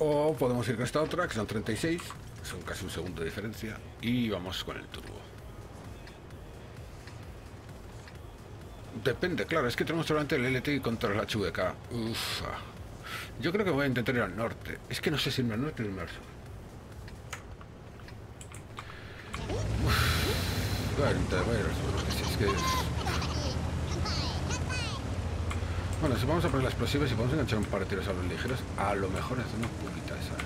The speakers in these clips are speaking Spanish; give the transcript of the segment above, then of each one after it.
O podemos ir con esta otra, que son 36, son casi un segundo de diferencia, y vamos con el turbo. Depende, claro, es que tenemos solamente el LT contra el HVK. Ufa. Yo creo que voy a intentar ir al norte. Es que no sé si irme al norte o irme al sur. Uf. Voy al sur. Bueno, si vamos a poner la explosiva y si podemos enganchar un par de tiros a los ligeros, a lo mejor hacemos poquita esa.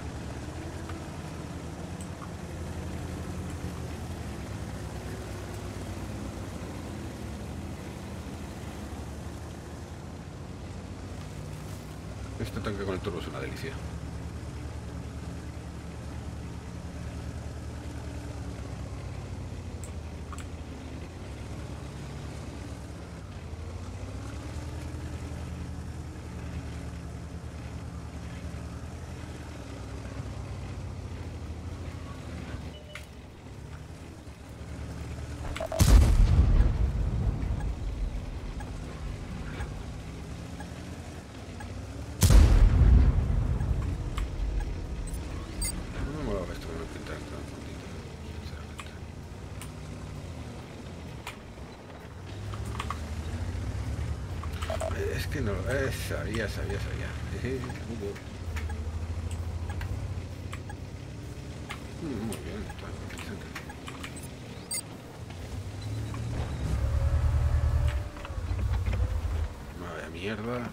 Este tanque con el turbo es una delicia. No me mola esto que me pintan tan fondito, sinceramente. Es que no, eh, sabía, sabía, sabía. Mm, Muy bien, está interesante. Vaya mierda.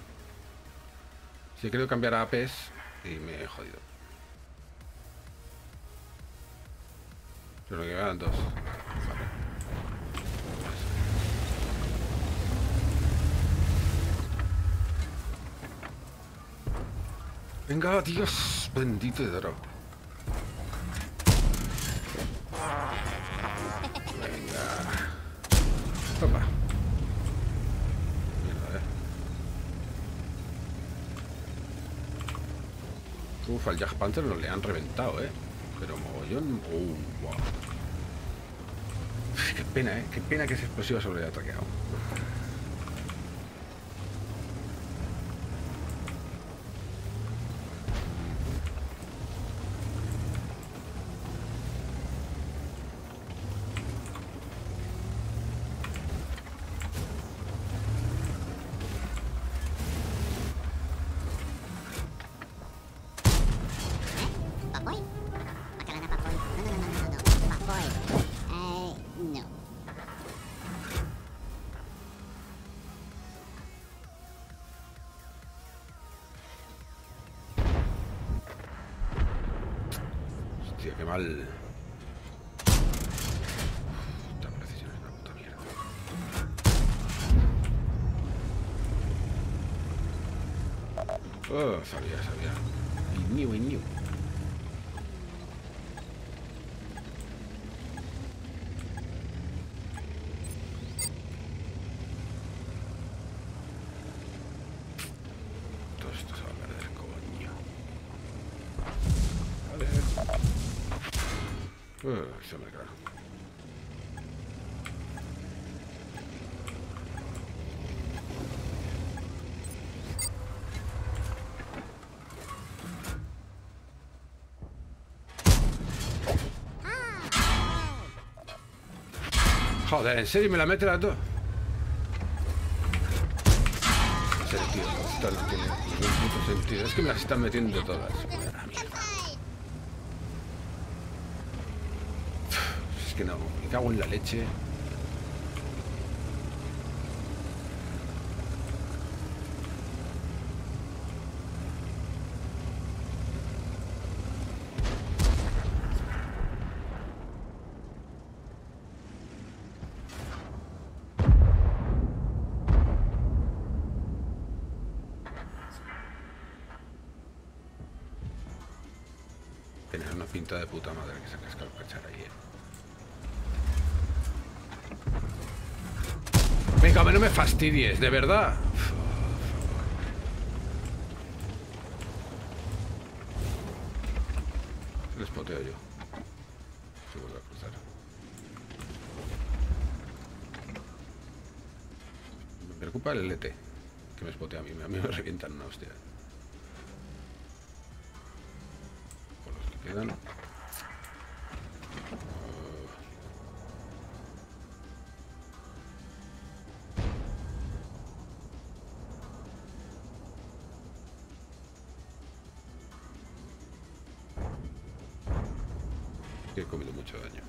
Si he querido cambiar a APs y me he jodido. Pero que quedan dos. Vale. Venga, Dios bendito de oro. Venga. Opa. Mierda, eh. Uf, al Jack Panther lo le han reventado, eh. Pero mogollón. Uh, wow. Uf, Qué pena, eh. Qué pena que esa explosiva se lo haya ataqueado. Qué mal. Esta precisión es una puta mierda. Oh, sabía, sabía. Y new, y new. Todo esto se va a perder, coño. Vale. Uh, se me cae. Joder, ¿en serio me la mete las dos? En serio, tío, esto no tiene ningún puto sentido. Es que me las están metiendo todas. Buena mierda. Es que no, me cago en la leche. Tienes una pinta de puta madre que se ha cascado el cachar ahí. Venga, no me fastidies, de verdad. Les poteo yo. Se vuelve a cruzar. Me preocupa el LT, que me spotea a mí. A mí me revientan una hostia. Quedan. Que he comido mucho daño.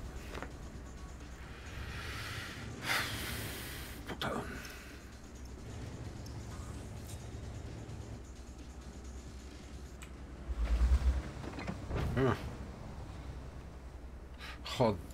Putado. Ah. Joder.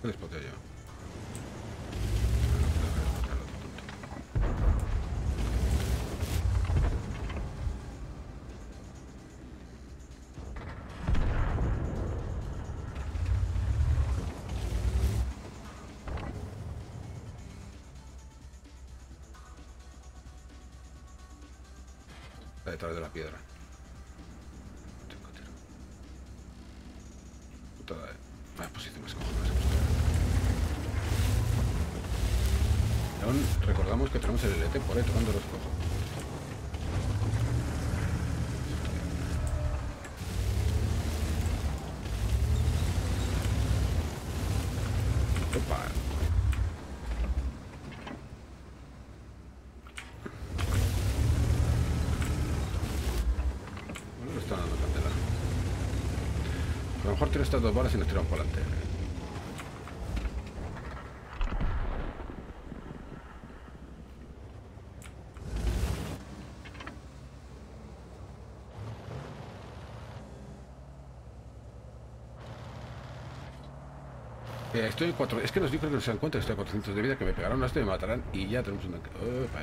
¿Qué despoteo yo? Está detrás de la piedra. Putada, eh. Vaya posición más cojones. Recordamos que tenemos el LT por ahí tocando los cojos. Bueno, le está dando candela. A lo mejor tiene estas dos balas y nos tiramos para adelante. Eh, estoy en cuatro. Es que nos dijo que no se dan cuenta estoy a 400 de vida, que me pegarán hasta y me matarán y ya tenemos un epa,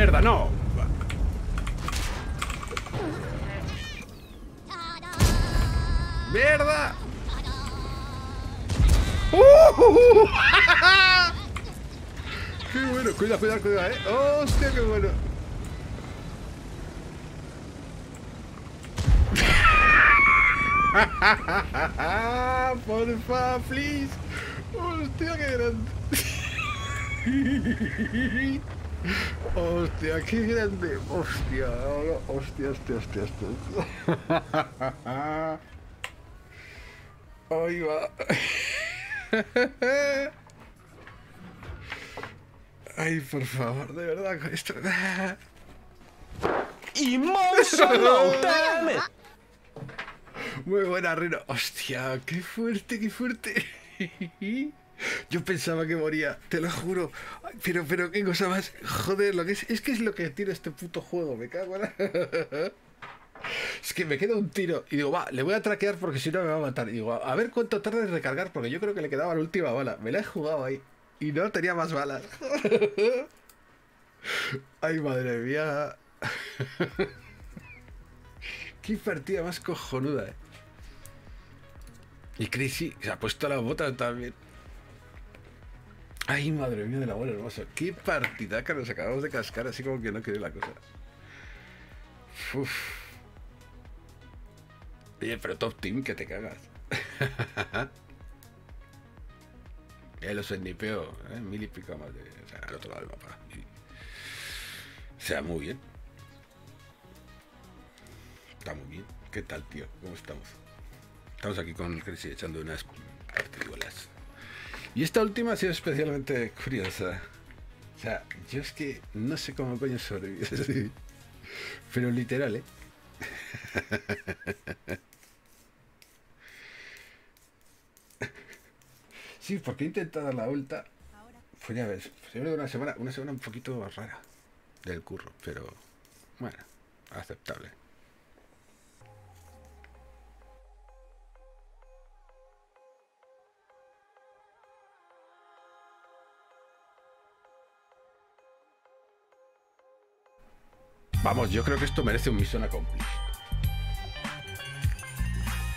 ¡Mierda, no! ¡Mierda! ¡Uh! ¡Qué bueno! Cuidado, cuidado, cuidado, eh. ¡Hostia, qué bueno! Porfa, please. Hostia, qué grande. Hostia, qué grande. Hostia, hostia, hostia, hostia, hostia. Ahí va. Ay, por favor, de verdad, con esto. It! Muy buena, Reno. Hostia, qué fuerte, qué fuerte. Yo pensaba que moría, te lo juro. Pero, pero, qué cosa más. Joder, lo que es, es que es lo que tiene este puto juego, me cago en la... Es que me queda un tiro y digo, va, le voy a traquear porque si no me va a matar. Y digo, a ver cuánto tarda en recargar porque yo creo que le quedaba la última bala. Me la he jugado ahí y no tenía más balas. Ay, madre mía. Qué partida más cojonuda, eh. Y Crazy se ha puesto las botas también. Ay, madre mía del amor hermoso. Qué partida que nos acabamos de cascar así como que no quiere la cosa. Uf. Oye, pero top team que te cagas. Eh, los snipeo, ¿eh? mil y pico más de. O sea, al otro lado del mapa. Y- sea, muy bien. Está muy bien. ¿Qué tal, tío? ¿Cómo estamos? Estamos aquí con el Crazy echando unas. Y esta última ha sido especialmente curiosa. O sea, yo es que no sé cómo coño sobrevives así. Pero literal, ¿eh? Sí, porque he intentado dar la vuelta. Fue ya ves, fue una semana, una semana un poquito rara del curro, pero bueno, aceptable. Vamos, yo creo que esto merece un Mission Accomplished.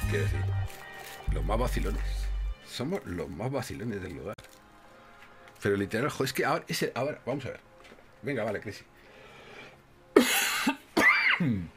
Quiero decir, los más vacilones. Somos los más vacilones del lugar. Pero literal, jo, es que ahora, ese, ahora, vamos a ver. Venga, vale, Crisi.